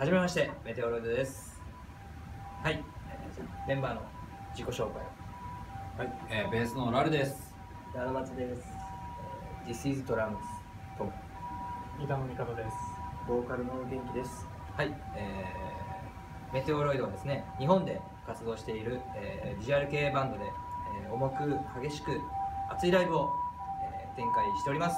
はじめましてメテオロイドですはい、えーメンバーの自己紹介をはい、えー、ベースのラルです。ダルマツです。えー This is Drums トム板野美香です。ボーカルの元気です。はい、えーメテオロイドはですね日本で活動している、えービジュアル系バンドで、えー重く激しく熱いライブを、えー展開しております、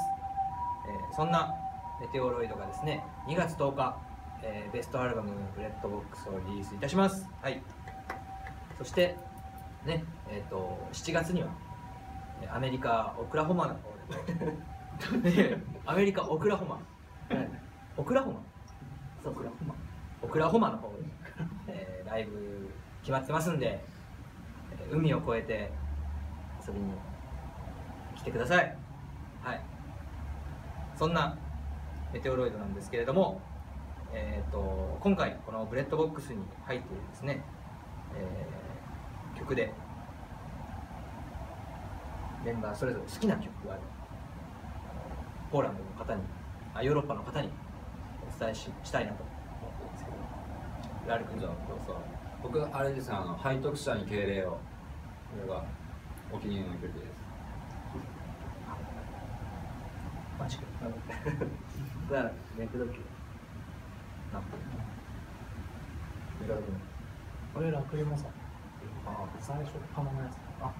えーそんな MeteoroiD がですね2月10日、えーベストアルバム「ブレッドボックス」をリリースいたします。はい。そしてねえっ、と7月にはえーアメリカオクラホマの方でね アメリカオクラホマ。オクラホマ？そうクラホマ。オクラホマの方に、えーライブ決まってますんで、えー海を越えて遊びに来てください。はい。そんな MeteoroiD なんですけれども、えー、と今回このブレッドボックスに入っているですね、えー曲でメンバーそれぞれ好きな曲がある。ポーランドの方にあヨーロッパの方にお伝えししたいなと思ってるんですけど。ラル君じゃあじゃあ、そう僕、あれですあの、背徳者に敬礼を。これがお気に入りの曲です。マジか。これはメクドキュなんかメガロ君これラクリモサ。あ最初パノのやつ。あ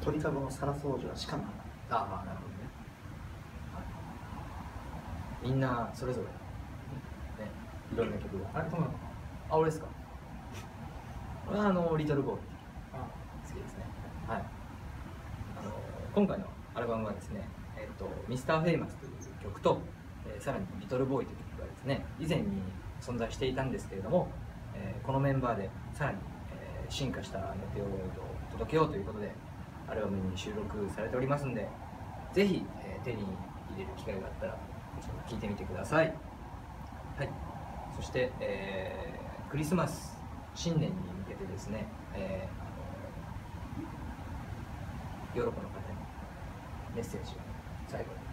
鳥かごの皿掃除はしかも。ああなるほどね、はい、みんなそれぞれねいろんな曲があれ、トムなのあ俺ですか俺はあのリトルボーイ、好きですねはいあの今回のアルバムはですね「えっとミスターフェイマスという曲と、えーさらに「リトルボーイという曲ね以前に存在していたんですけれども、えーこのメンバーでさらに、えー進化したメテオロイドを届けようということでアルバムに収録されておりますんでぜひ、えー手に入れる機会があったら聴いてみてください。はい。そして、えークリスマス新年に向けてですね、えーあのヨーロッパの方にメッセージを最後に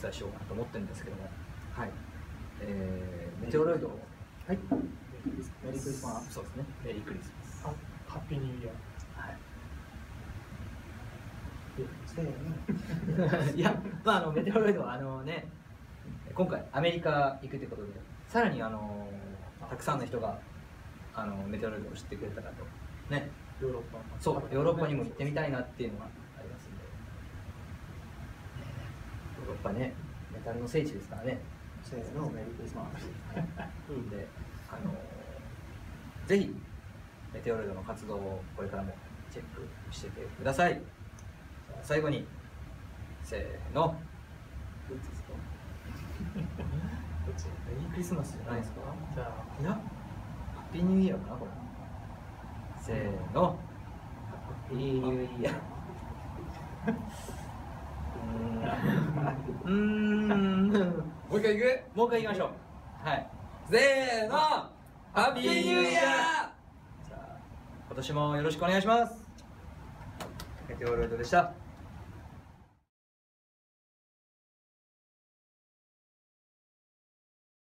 伝えしようかなと思ってるんですけども。はい。えー、メテオロイドを。はい。メリークリスマス。そうですね。メリークリスマス。あ、ハッピーニューイヤはい。いや、まあ、あのメテオロイドはあのね今回アメリカ行くってことでさらにあのたくさんの人があのメテオロイドを知ってくれたらと。ね。ー。ヨーロッパ。そうヨーロッパにも行ってみたいなっていうのがありますんでヨーロッパねメタルの聖地ですからね。せーの、メリークリスマス。であのぜひメテオロイドの活動をこれからもチェックしててください。最後にせーの。どっちですか？どっちメリークリスマスじゃないですか？じゃいやハッピーニューイヤーかなこれ。せーの。ハッピーニューイヤー うーん。もう一回いく？もう一回いきましょう。はい。せーの。ハッピーニューイヤー今年もよろしくお願いします。メテオロイドでした